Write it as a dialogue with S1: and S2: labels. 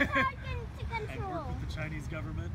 S1: and work with the Chinese government.